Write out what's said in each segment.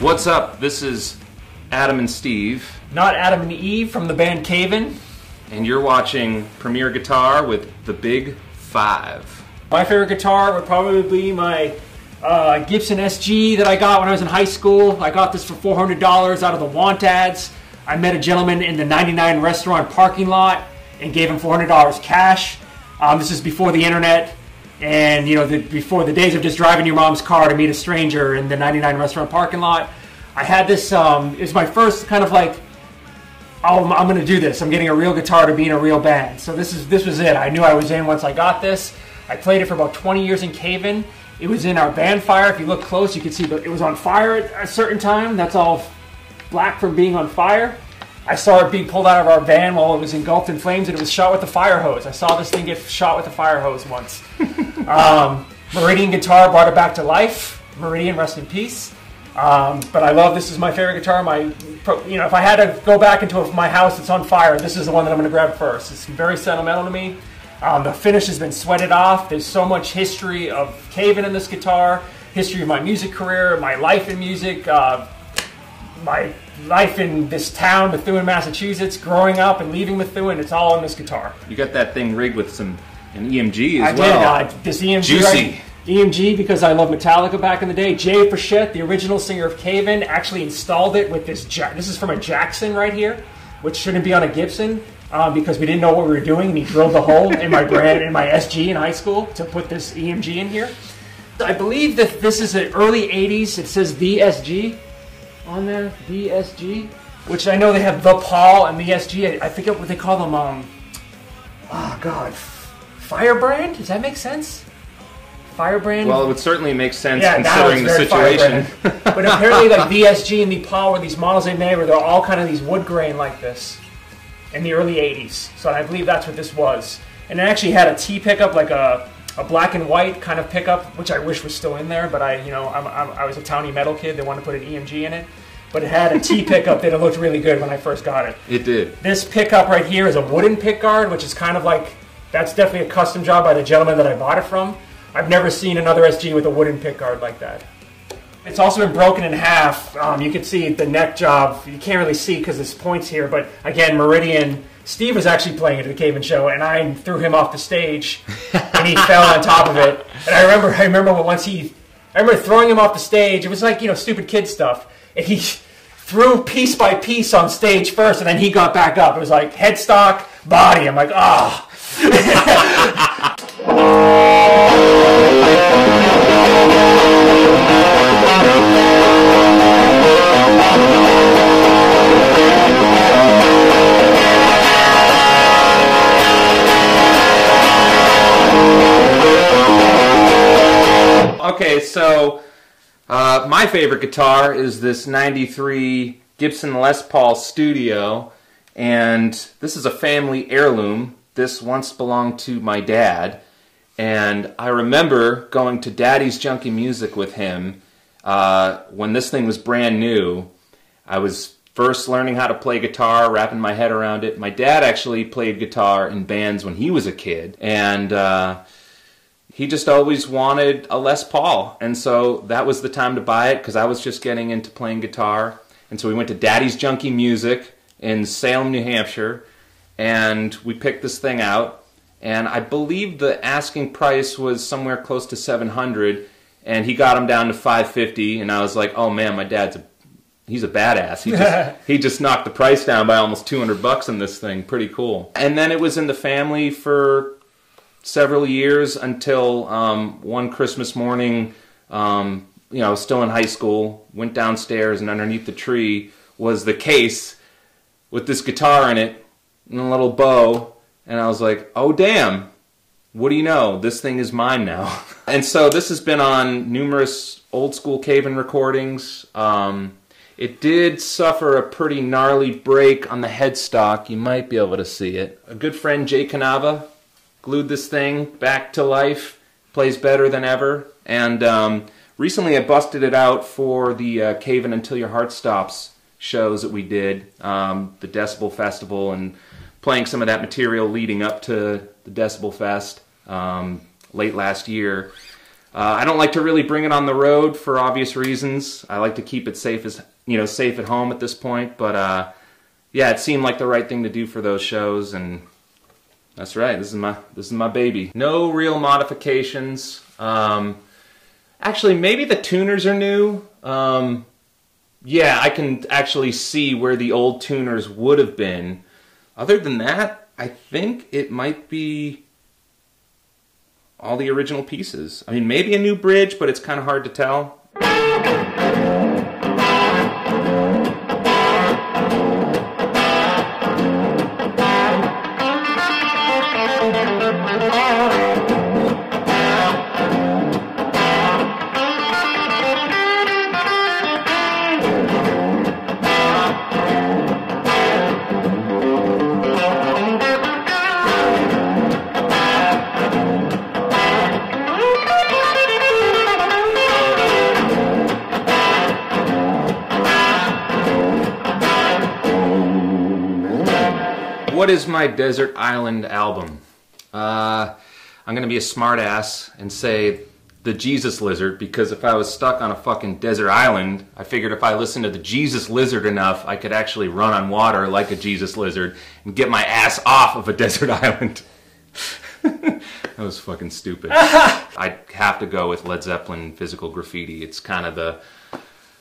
What's up? This is Adam and Steve, Not Adam and Eve from the band Cave In. and you're watching Premier Guitar with the Big Five. My favorite guitar would probably be my uh, Gibson SG that I got when I was in high school. I got this for $400 out of the want ads. I met a gentleman in the 99 restaurant parking lot and gave him $400 cash. Um, this is before the internet and you know the, before the days of just driving your mom's car to meet a stranger in the 99 restaurant parking lot. I had this. Um, it was my first kind of like oh, I'm, I'm going to do this. I'm getting a real guitar to be in a real band. So this is this was it. I knew I was in once I got this. I played it for about 20 years in Cave In. It was in our band fire. If you look close, you can see that it was on fire at a certain time. That's all black from being on fire. I saw it being pulled out of our van while it was engulfed in flames, and it was shot with a fire hose. I saw this thing get shot with a fire hose once. um, Meridian Guitar brought it back to life. Meridian, rest in peace. Um, but I love this is my favorite guitar. My, you know, if I had to go back into my house that's on fire, this is the one that I'm going to grab first. It's very sentimental to me. Um, the finish has been sweated off. There's so much history of Caven in this guitar, history of my music career, my life in music, uh, my life in this town, Methuen, Massachusetts, growing up and leaving Methuen. It's all on this guitar. You got that thing rigged with some an EMG I as well. did. Uh, this EMG. Juicy. right- EMG because I love Metallica back in the day. Jay Frechette, the original singer of Cave In, actually installed it with this. Ja- this is from a Jackson right here, which shouldn't be on a Gibson um, because we didn't know what we were doing. And he drilled the hole in my brand in my SG in high school to put this EMG in here. I believe that this is the early '80s. It says VSG on there, VSG, which I know they have the Paul and the SG. I, I forget what they call them. Um, oh God, Firebrand. Does that make sense? Firebrand. Well, it would certainly make sense yeah, considering the situation. But apparently, like VSG and the Paul were these models they made where they're all kind of these wood grain like this in the early '80s. So I believe that's what this was. And it actually had a T pickup, like a a black and white kind of pickup, which I wish was still in there. But I, you know, I'm, I'm, I was a towny metal kid. They wanted to put an EMG in it, but it had a T pickup that it looked really good when I first got it. it did. This pickup right here is a wooden pick guard, which is kind of like that's definitely a custom job by the gentleman that I bought it from. I've never seen another SG with a wooden pick guard like that. It's also been broken in half. Um, you can see the neck job. You can't really see because there's points here, but again, Meridian. Steve was actually playing it at the Cave In Show, and I threw him off the stage, and he fell on top of it. And I remember, I remember once he, I remember throwing him off the stage. It was like you know, stupid kid stuff, and he threw piece by piece on stage first, and then he got back up. It was like headstock, body. I'm like, ah. Okay, so uh, my favorite guitar is this 93 Gibson Les Paul Studio, and this is a family heirloom. This once belonged to my dad, and I remember going to Daddy's Junky Music with him uh, when this thing was brand new. I was first learning how to play guitar, wrapping my head around it. My dad actually played guitar in bands when he was a kid, and uh, he just always wanted a Les Paul, and so that was the time to buy it because I was just getting into playing guitar. And so we went to Daddy's Junky Music in Salem, New Hampshire, and we picked this thing out. And I believe the asking price was somewhere close to 700, and he got him down to 550. And I was like, "Oh man, my dad's a he's a badass. He just he just knocked the price down by almost 200 bucks on this thing. Pretty cool." And then it was in the family for several years until um, one Christmas morning, um, you know, still in high school, went downstairs, and underneath the tree was the case with this guitar in it and a little bow. And I was like, oh, damn. What do you know? This thing is mine now. and so this has been on numerous old school Cave In recordings. Um, it did suffer a pretty gnarly break on the headstock. You might be able to see it. A good friend, Jay Canava, glued this thing back to life. Plays better than ever. And um, recently I busted it out for the uh, Cave In Until Your Heart Stops shows that we did, um, the Decibel Festival, and playing some of that material leading up to the Decibel Fest um, late last year. Uh, I don't like to really bring it on the road for obvious reasons. I like to keep it safe as you know safe at home at this point. But uh, yeah, it seemed like the right thing to do for those shows, and that's right. This is my this is my baby. No real modifications. Um, actually, maybe the tuners are new. Um, yeah, I can actually see where the old tuners would have been. Other than that, I think it might be all the original pieces. I mean, maybe a new bridge, but it's kind of hard to tell. Is my desert island album? Uh, I'm gonna be a smartass and say the Jesus Lizard because if I was stuck on a fucking desert island, I figured if I listened to the Jesus Lizard enough, I could actually run on water like a Jesus Lizard and get my ass off of a desert island. that was fucking stupid. I'd have to go with Led Zeppelin Physical Graffiti. It's kind of the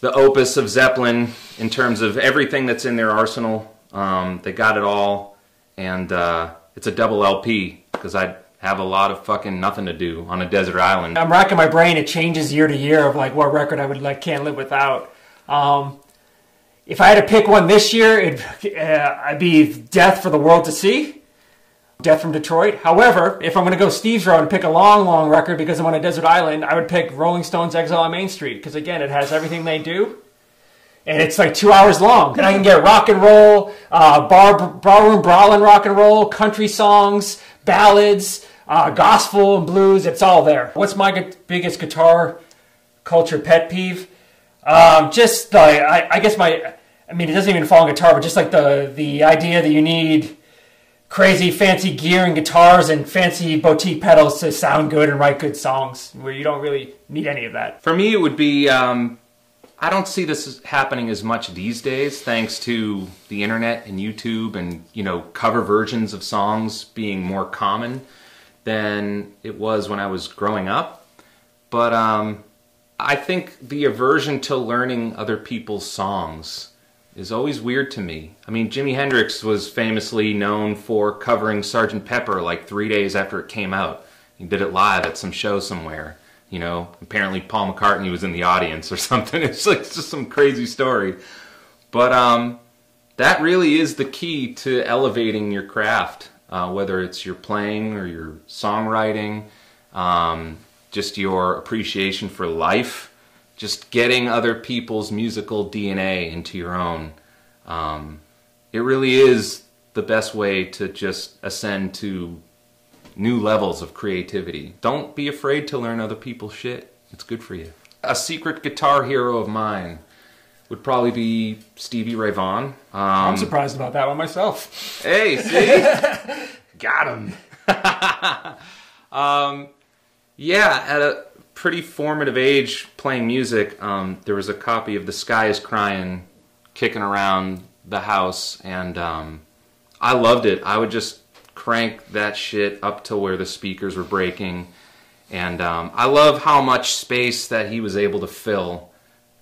the opus of Zeppelin in terms of everything that's in their arsenal. Um, they got it all and uh, it's a double LP because I have a lot of fucking nothing to do on a desert island. I'm racking my brain. It changes year to year of like what record I would like can't live without. Um, if I had to pick one this year, it'd uh, I'd be Death for the World to See. Death from Detroit. However, if I'm going to go Steve's road and pick a long, long record because I'm on a desert island, I would pick Rolling Stones Exile on Main Street because again, it has everything they do and it's like two hours long. And I can get rock and roll, uh, bar, barroom brawling rock and roll, country songs, ballads, uh, gospel and blues. It's all there. What's my biggest guitar culture pet peeve? Um, just the, I, I guess my, I mean, it doesn't even fall on guitar, but just like the the idea that you need crazy fancy gear and guitars and fancy boutique pedals to sound good and write good songs, where you don't really need any of that. For me, it would be um, I don't see this happening as much these days, thanks to the internet and YouTube and you know cover versions of songs being more common than it was when I was growing up. But um, I think the aversion to learning other people's songs is always weird to me. I mean, Jimi Hendrix was famously known for covering Sgt. Pepper like three days after it came out. He did it live at some show somewhere. You know, apparently Paul McCartney was in the audience or something. It's like it's just some crazy story. But um, that really is the key to elevating your craft, uh, whether it's your playing or your songwriting, um, just your appreciation for life, just getting other people's musical DNA into your own. Um, it really is the best way to just ascend to new levels of creativity. Don't be afraid to learn other people's shit. It's good for you. A secret guitar hero of mine would probably be Stevie Ray Vaughan. Um, I'm surprised about that one myself. Hey, see? Got him. um, yeah, at a pretty formative age playing music, um, there was a copy of The Sky is Crying kicking around the house, and um, I loved it. I would just crank that shit up to where the speakers were breaking. And um, I love how much space that he was able to fill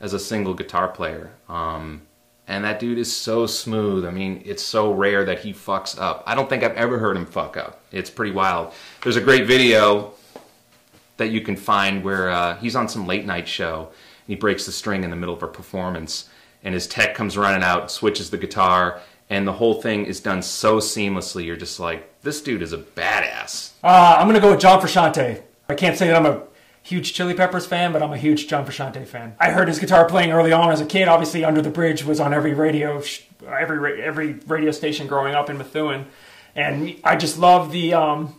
as a single guitar player. Um, and that dude is so smooth. I mean, it's so rare that he fucks up. I don't think I've ever heard him fuck up. It's pretty wild. There's a great video that you can find where uh, he's on some late night show and he breaks the string in the middle of a performance and his tech comes running out, switches the guitar, and the whole thing is done so seamlessly. You're just like, this dude is a badass. Uh, I'm gonna go with John Frusciante. I can't say that I'm a huge Chili Peppers fan, but I'm a huge John Frusciante fan. I heard his guitar playing early on as a kid. Obviously, Under the Bridge was on every radio, every every radio station growing up in Methuen, and I just love the um,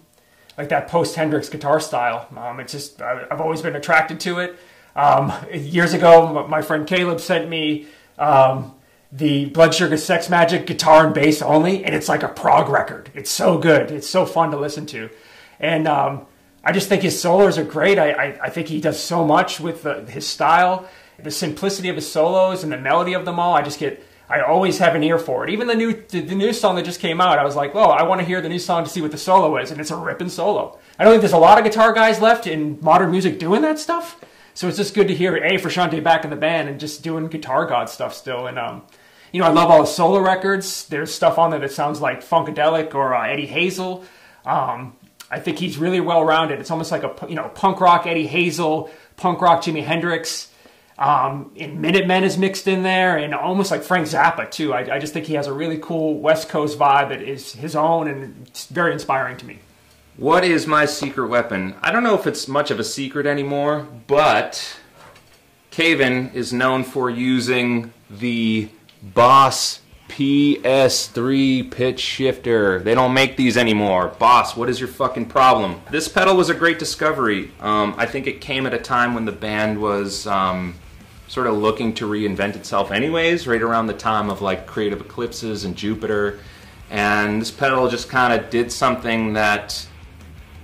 like that post Hendrix guitar style. Um, it's just I've always been attracted to it. Um, years ago, my friend Caleb sent me um, the Blood Sugar Sex Magik guitar and bass only, and it's like a prog record. It's so good. It's so fun to listen to, and um, I just think his solos are great. I, I, I think he does so much with the, his style, the simplicity of his solos, and the melody of them all. I just get I always have an ear for it. Even the new the, the new song that just came out, I was like, "Whoa, I want to hear the new song to see what the solo is," and it's a ripping solo. I don't think there's a lot of guitar guys left in modern music doing that stuff. So it's just good to hear A Frusciante back in the band and just doing guitar god stuff still. And um, you know, I love all the solo records. There's stuff on there that sounds like Funkadelic or uh, Eddie Hazel. Um, I think he's really well rounded. It's almost like a you know punk rock Eddie Hazel, punk rock Jimi Hendrix. Um, and Minutemen is mixed in there, and almost like Frank Zappa too. I, I just think he has a really cool West Coast vibe that is his own, and it's very inspiring to me. What is my secret weapon? I don't know if it's much of a secret anymore, but Cave In is known for using the Boss PS3 pitch shifter. They don't make these anymore. Boss, what is your fucking problem? This pedal was a great discovery. Um, I think it came at a time when the band was um, sort of looking to reinvent itself anyways, right around the time of like Creative Eclipses and Jupiter. And this pedal just kind of did something that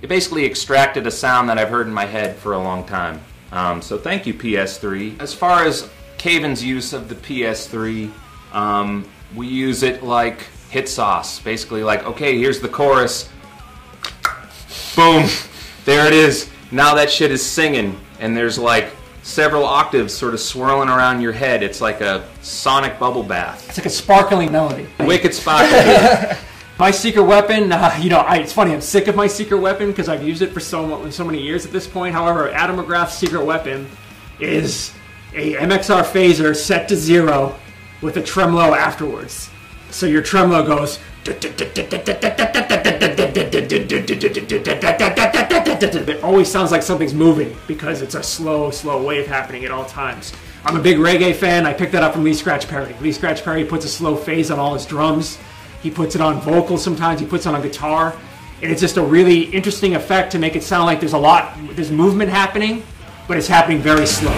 it basically extracted a sound that I've heard in my head for a long time. Um, so thank you, PS3. As far as Cave In's use of the PS3, um, we use it like hit sauce. Basically, like, okay, here's the chorus. Boom, there it is. Now that shit is singing, and there's like several octaves sort of swirling around your head. It's like a sonic bubble bath. It's like a sparkling melody. Wicked sparkling. My secret weapon, uh, you know, I, it's funny. I'm sick of my secret weapon because I've used it for so so many years at this point. However, Adam McGrath's secret weapon is a MXR phaser set to zero with a tremolo afterwards. So your tremolo goes. It always sounds like something's moving because it's a slow, slow wave happening at all times. I'm a big reggae fan. I picked that up from Lee Scratch Perry. Lee Scratch Perry puts a slow phase on all his drums. He puts it on vocals sometimes. He puts it on guitar, and it's just a really interesting effect to make it sound like there's a lot, there's movement happening, but it's happening very slow.